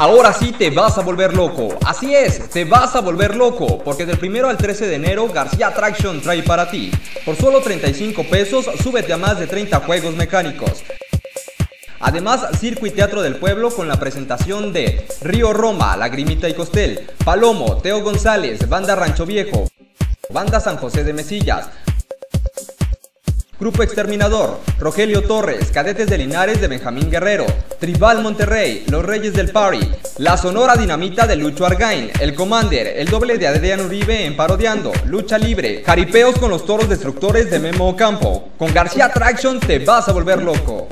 Ahora sí te vas a volver loco. Así es, te vas a volver loco, porque del primero al 13 de enero García Attraction trae para ti. Por solo 35 pesos, súbete a más de 30 juegos mecánicos. Además, Circo y Teatro del Pueblo con la presentación de Río Roma, Lagrimita y Costel, Palomo, Teo González, Banda Rancho Viejo, Banda San José de Mesillas, Grupo Exterminador, Rogelio Torres, Cadetes de Linares de Benjamín Guerrero, Tribal Monterrey, Los Reyes del Party, La Sonora Dinamita de Lucho Argain, El Commander, el doble de Adrián Uribe en Parodiando, Lucha Libre, Caripeos con los Toros Destructores de Memo Campo. Con García Traction te vas a volver loco.